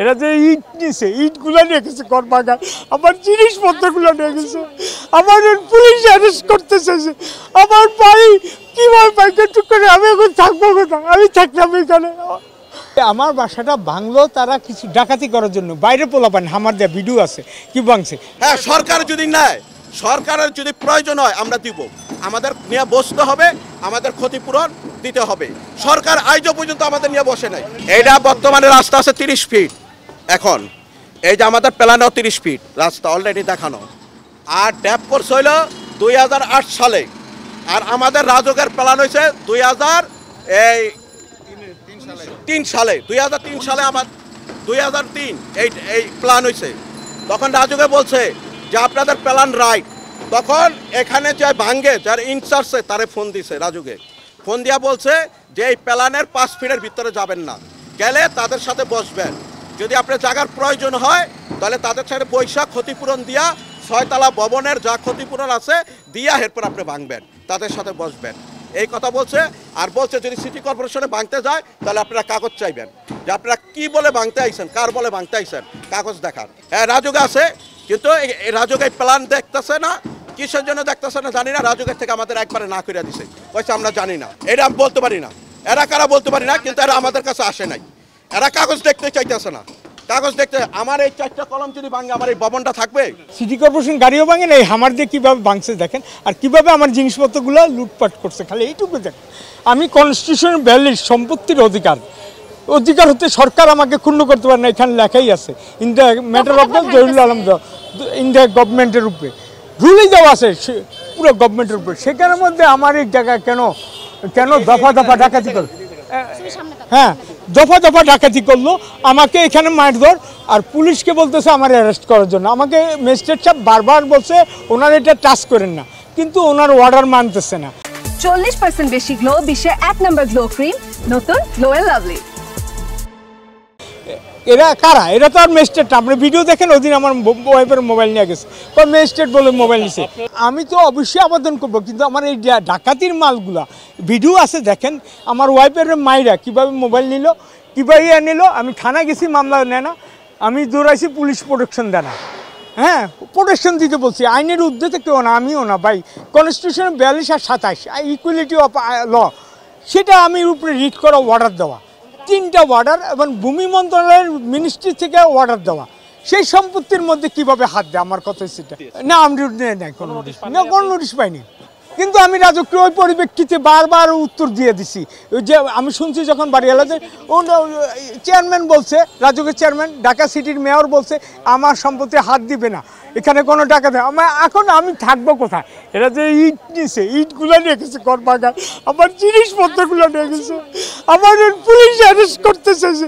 এরা যে ইট নিছে ইটগুলো নিয়ে গেছে করবাগান আমার জিনিসপত্রগুলো নিয়ে গেছে। আমার পুলিশ অ্যারেস্ট করতে চাইছে। আমার বাড়ি কীভাবে বাইকে টুক করে আমি এখন থাকব কোথায়? আমি থাকলাম এখানে। আমার বাসাটা ভাঙলো তারা কিছু ডাকাতি করার জন্য। বাইরে পোলাপান হামার দেয়া ভিডিও আছে কি ভাঙছে? হ্যাঁ সরকার যদি নেয় সরকারের যদি প্রয়োজন হয় আমরা দিব। আমাদের নিয়ে বসতে হবে আমাদের ক্ষতিপূরণ দিতে হবে। সরকার আজও পর্যন্ত আমাদের নিয়ে বসে নাই। এটা বর্তমানে রাস্তা আছে তিরিশ ফিট এখন, এই যে আমাদের প্ল্যানও তিরিশ ফিট রাস্তা অলরেডি দেখানো। আর ট্যাপ কোর্স হইল দুই হাজার আট সালে। আর আমাদের রাজকের প্ল্যান হয়েছে দুই হাজার, এই, তিন সালে। দুই হাজার তিন সালে আমার, দুই হাজার তিন, এই এই প্ল্যান হয়েছে তখন রাজুকে বলছে যে, আপনাদের প্ল্যান রাইট তখন এখানে যে ভাঙ্গে, যার ইনচার্জে তারে ফোন দিছে রাজুকে। ফোন দিয়া বলছে যে, এই প্ল্যানের পাঁচ ফিটের ভিতরে যাবেন না। গেলে তাদের সাথে বসবেন। যদি আপনার জায়গার প্রয়োজন হয়, তাহলে তাদের সাথে পয়সা ক্ষতিপূরণ দিয়া ছয়তলা ভবনের যা ক্ষতিপূরণ আছে, দিয়া এরপর আপনি ভাঙবেন, তাদের সাথে বসবেন। এই কথা বলছে, আর বলছে যদি সিটি কর্পোরেশনে ভাঙতে যায়, তাহলে আপনারা কাগজ চাইবেন। যে আপনারা কি বলে ভাঙতে আইছেন, কার বলে ভাঙতে আইছেন, কাগজ দেখান হ্যাঁ রাজুক আছে, কিন্তু এই- এই প্ল্যান দেখতেছে না, কিসের জন্য দেখতেছে না জানি না, রাজুকের থেকে আমাদের একবারে না করে দিছে। বলছে আমরা জানি না, এটা বলতে পারি না। এরা কারা বলতে পারি না, কিন্তু এরা আমাদের কাছে আসে নাই। এরা কাগজ দেখতে চাইতেছে না। কাগজ দেখতে আমার এই চারটা কলম যদি ভাঙে, আমার এই ভবনটা থাকবে? সিটি কর্পোরেশন গাড়িও ভাঙে না, এই হামার দিয়ে কীভাবে ভাঙছে দেখেন? আর কীভাবে আমার জিনিসপত্রগুলো লুটপাট করছে, খালি এইটুকু দেখেন। আমি কনস্টিটিউশন ভ্যালির সম্পত্তির অধিকার। অধিকার হতে সরকার আমাকে ক্ষুণ্ণ করতে পারে না, এখানে লেখাই আছে। In the matter of the Zahirul Alam in the গভর্নমেন্টের উপরে। রুলই দেওয়া আছে পুরো গভর্নমেন্টের উপরে। সেখানের মধ্যে আমার এই জায়গায় কেন কেন দফা দফা ডাকাতি করে? হ্যাঁ দফা দফা ডাকাতি করল। আমাকে এখানে মারধর আর পুলিশকে বলতেছে আমার অ্যারেস্ট করার জন্য। আমাকে ম্যাজিস্ট্রেট সাহেব বারবার বলছে ওনার এটা টাচ করেন না। কিন্তু ওনার অর্ডার মানতেছে না। চল্লিশ পার্সেন্ট বেশি গ্লো বিশ্বের এক নম্বর গ্লো ক্রিম নতুন গ্লো এন্ড লাভলি এরা কারা? এরা তো আর ম্যাজিস্ট্রেট আপনি ভিডিও দেখেন, ওই দিন আমার ওয়াইফের মোবাইল নিয়ে গেছে। কোন ম্যাজিস্ট্রেট বলে মোবাইল নিছে। আমি তো অবশ্যই আবেদন করব, কিন্তু আমার এই ডাকাতির মালগুলা ভিডিও আছে, দেখেন। আমার ওয়াইফের মাইরা কীভাবে মোবাইল নিল, কীভাবে নিল আমি থানা গেছি, মামলা নেয় না। আমি দৌড়াইছি, পুলিশ প্রোটেকশন দেয় না। হ্যাঁ প্রোটেকশন দিতে বলছি। আইনের উদ্দেশ্যে কেউ না, আমিও না, ভাই। কনস্টিটিউশন বিয়াল্লিশ আর সাতাশ ইকুয়ালিটি অফ ল সেটা আমি উপরে রিড করা অর্ডার দেওয়া। তিনটা অর্ডার এবং ভূমি মন্ত্রণালয়ের মিনিস্ট্রি থেকে অর্ডার দেওয়া। সেই সম্পত্তির মধ্যে কীভাবে হাত দেয়? আমার কথা সেটা না আমি কোনো নোটিশ না, কোনো নোটিশ পাইনি। কিন্তু আমি রাজকীয় ওই পরিপ্রেক্ষিতে বারবার উত্তর দিয়ে দিছি। যে আমি শুনছি যখন বাড়ি এলাতে চেয়ারম্যান বলছে রাজকের চেয়ারম্যান ঢাকা সিটির মেয়র বলছে, আমার সম্পত্তি হাত দিবে না। এখানে কোনো টাকা দেয় আমার এখন আমি থাকব কোথায়? এরা যে ইট নিছে, ইটগুলো নিয়ে গেছে করবাগান আমার জিনিসপত্রগুলো নিয়ে গেছে। আমার পুলিশ অ্যারেস্ট করতে চাইছে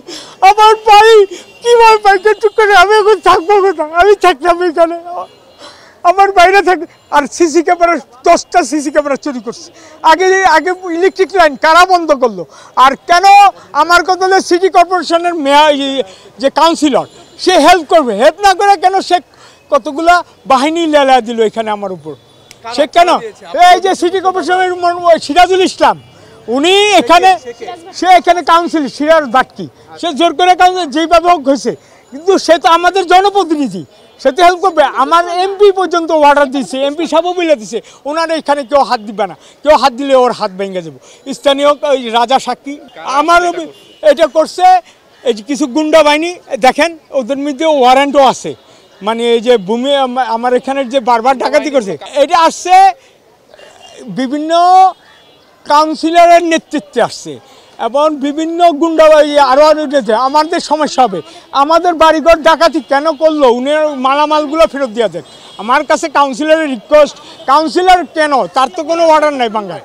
আমার বাড়ি কীভাবে বাইকে টুক করে আমি এখন থাকব কোথায়? আমি থাকলাম এখানে। আমার বাইরে থাকে আর সিসি ক্যামেরা দশটা সিসি ক্যামেরা চুরি করছে। আগে আগে ইলেকট্রিক লাইন কারা বন্ধ করল? আর কেন আমার কথা হলো সিটি কর্পোরেশনের মেয়র যে কাউন্সিলর সে হেল্প করবে? হেল্প না করে কেন সে কতগুলা বাহিনী লেলা দিল এখানে আমার উপর? সে কেন? এই যে সিটি কর্পোরেশনের সিরাজুল ইসলাম উনি এখানে সে এখানে কাউন্সিল সিরাজ বাটকি সে জোর করে কাউন্সিল যেইভাবে হোক হয়েছে। কিন্তু সে তো আমাদের জনপ্রতিনিধি। সে তো হেল্প করবে। আমার এমপি পর্যন্ত অর্ডার দিচ্ছে এমপি সাহেবও বলে দিছে ওনার এখানে কেউ হাত দিবে না। কেউ হাত দিলে ওর হাত ভেঙে যাব। স্থানীয় ওই রাজা সাক্ষী আমার এটা করছে। এই যে কিছু গুন্ডা বাহিনী দেখেন ওদের মধ্যে ওয়ারেন্টও আছে। মানে এই যে ভূমি আমার এখানের যে বারবার ডাকাতি করছে এটা আসছে বিভিন্ন কাউন্সিলরের নেতৃত্বে আসছে। এবং বিভিন্ন গুন্ডা আরও আরও উঠেছে। আমাদের সমস্যা হবে। আমাদের বাড়িঘর ডাকাতি কেন করল? উনি মালামালগুলো ফেরত দিয়ে আমার কাছে কাউন্সিলরের রিকোয়েস্ট কাউন্সিলর কেন? তার তো কোনো অর্ডার নাই বাংলায়।